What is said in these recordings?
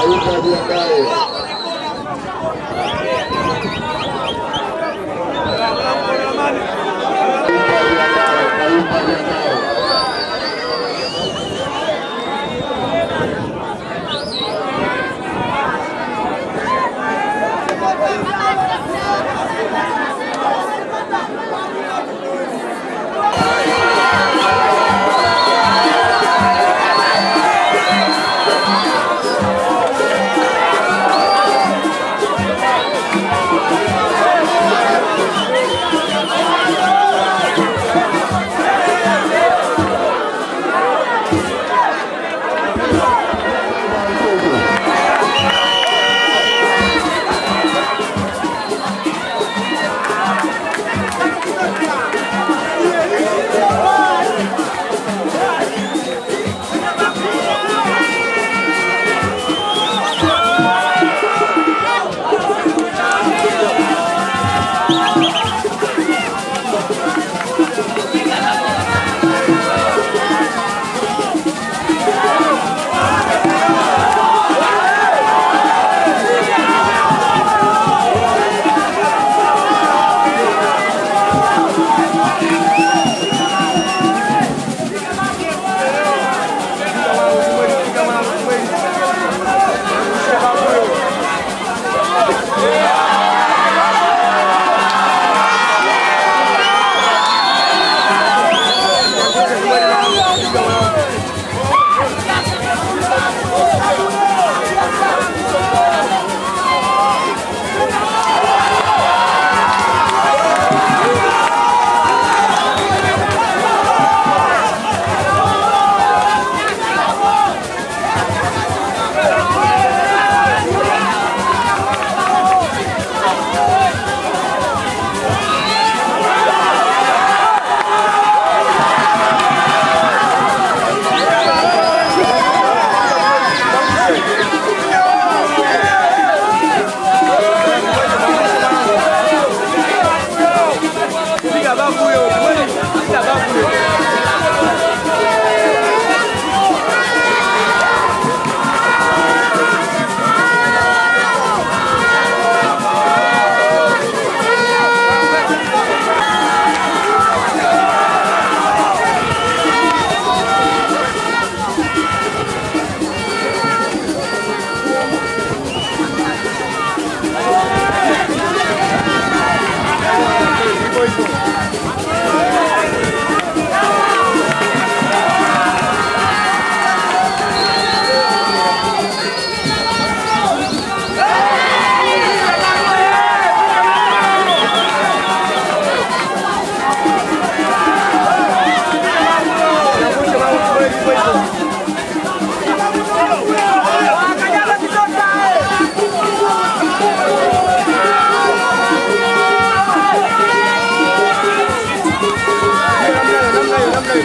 Ayuda bien cae. Ayuda bien cae.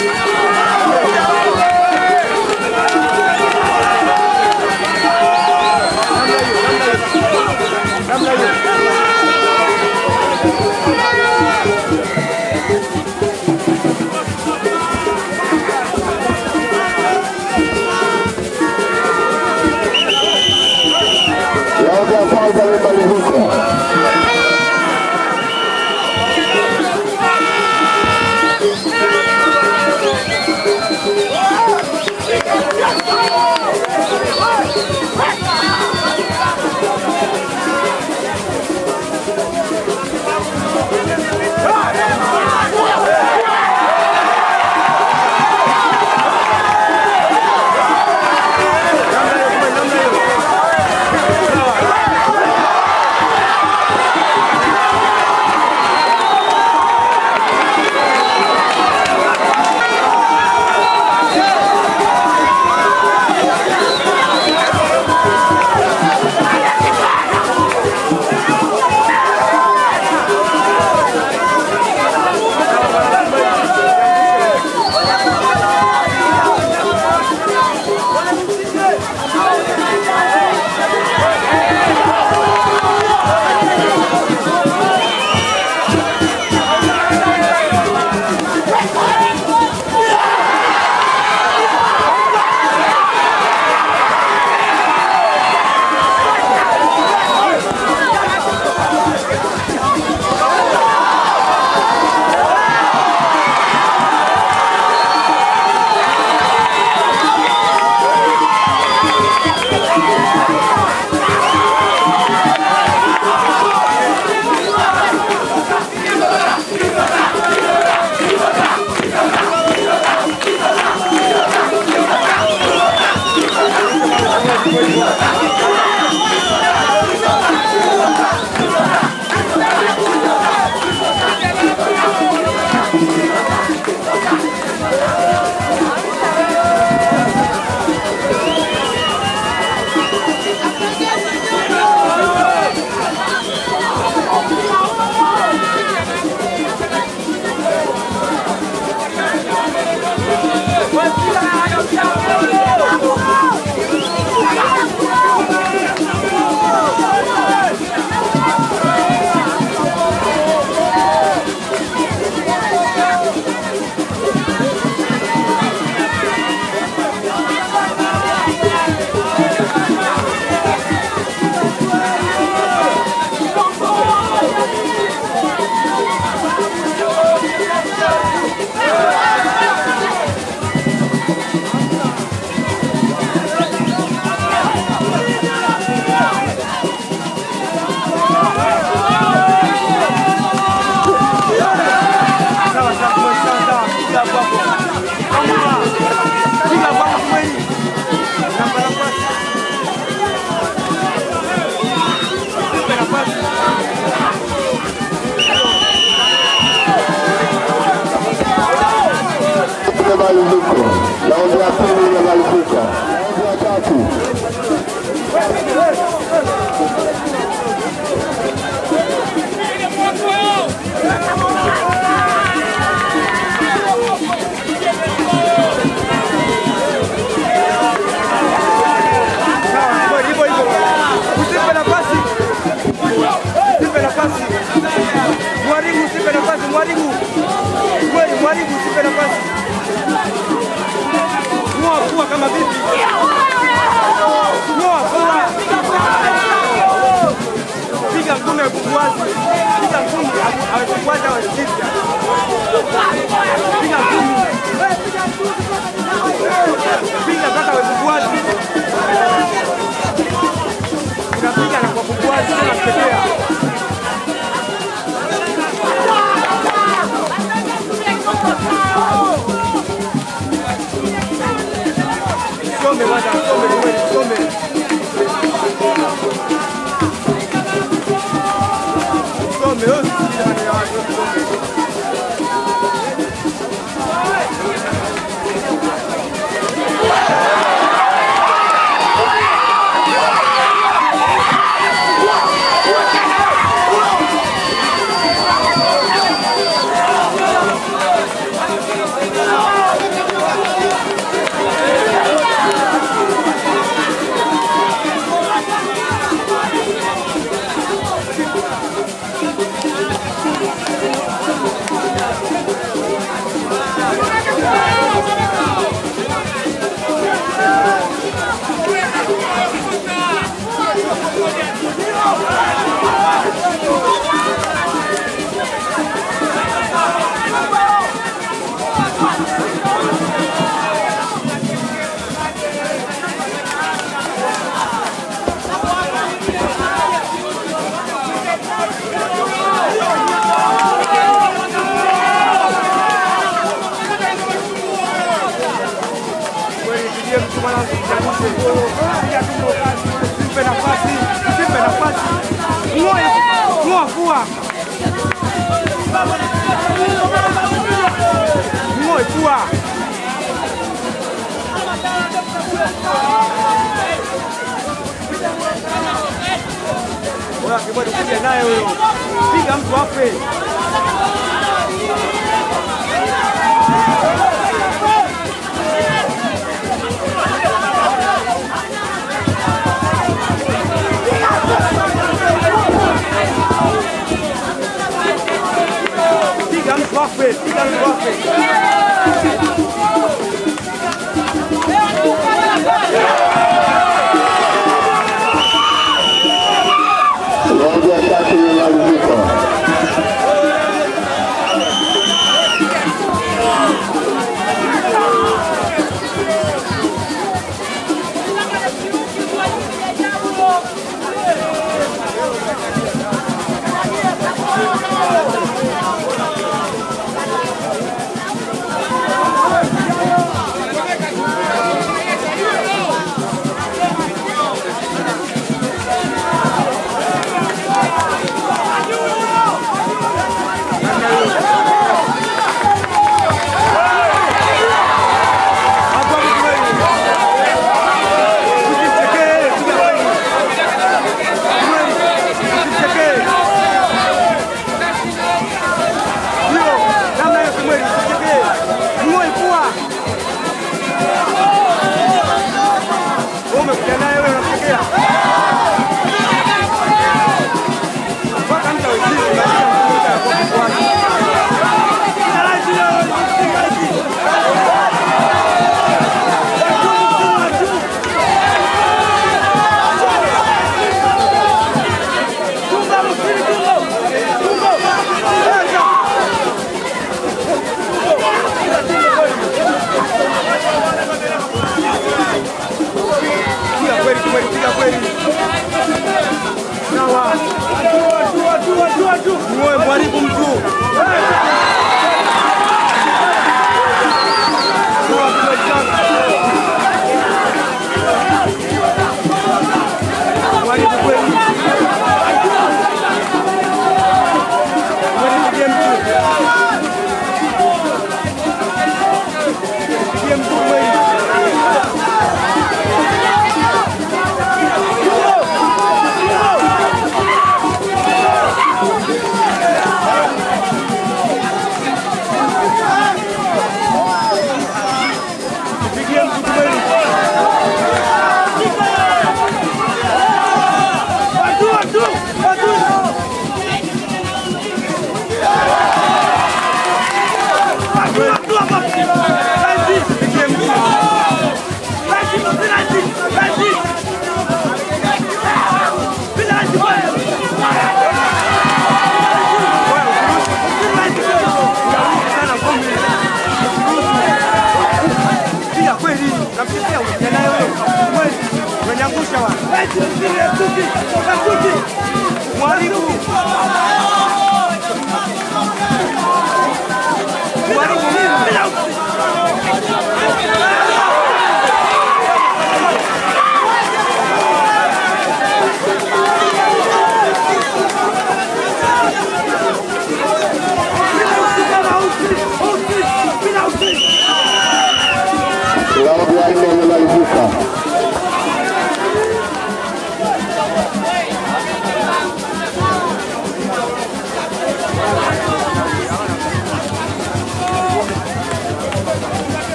Yeah. 와. Mzunguko na ombi ya pili linalipuka. Ombi ya tatu Mwalimu, usipe nafasi mwalimu, kweli mwalimu, usipe nafasi. Unapiga na. Donde vaya, donde vaya. Ng'oa pua. Ng'oe pua. Bora kuja naye huyo. Piga mtu afe. Quítale el.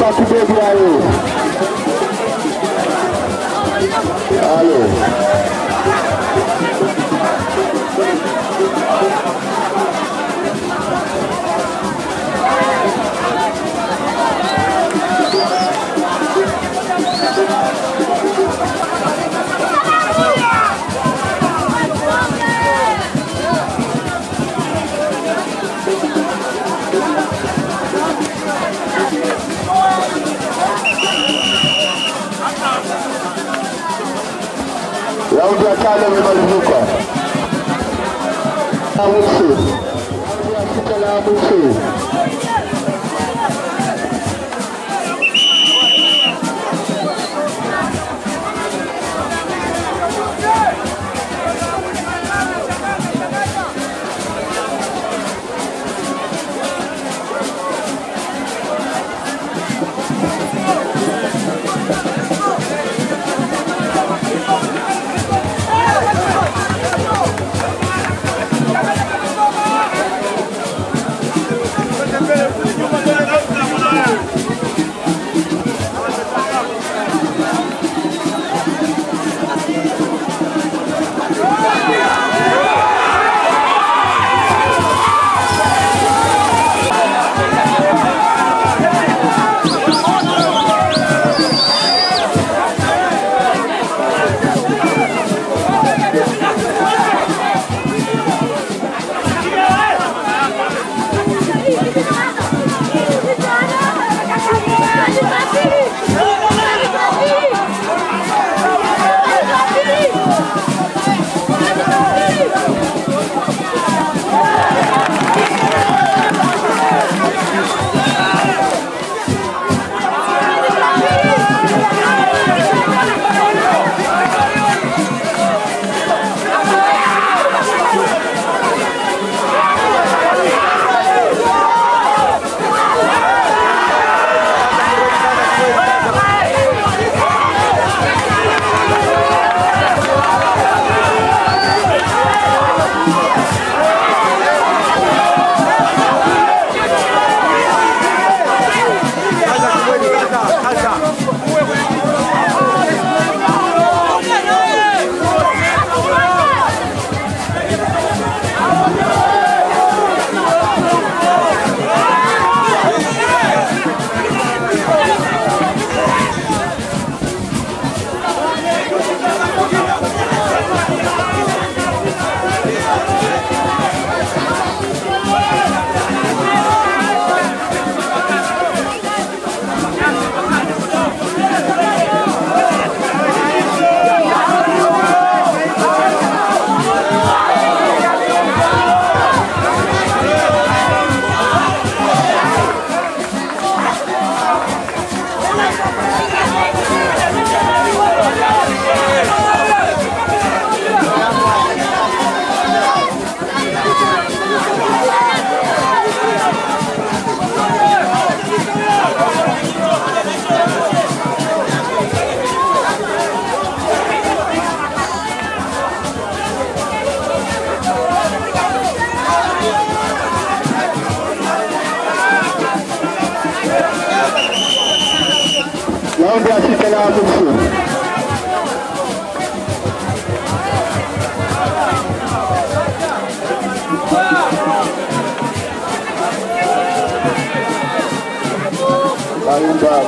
Ataque mesmo aí. Alô. Audia tano limalizuka na mwisho, sita la mwisho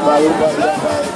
vai, vai.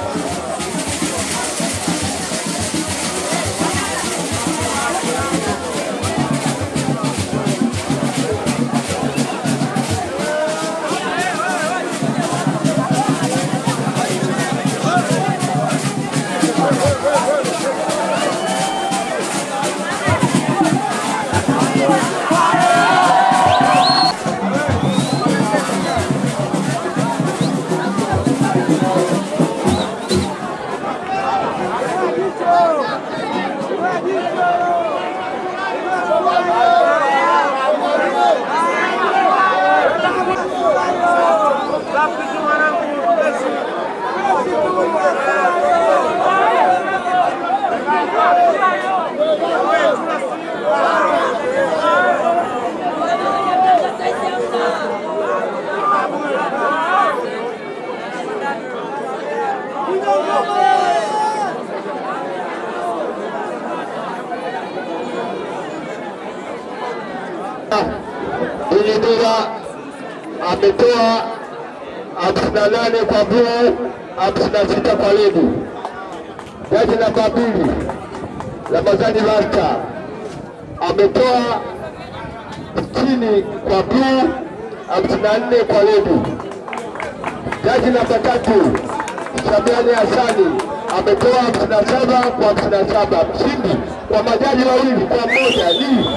Ametoa hamsini na nane kwa bluu, hamsini na sita kwa lebu. Jaji namba mbili Ramadhani Lasta ametoa sitini kwa bluu, hamsini na nne kwa lebu. Jaji namba tatu Samiani Hasani ametoa hamsini na saba kwa hamsini na saba. Mshindi kwa majaji wawili kwa mmoja ni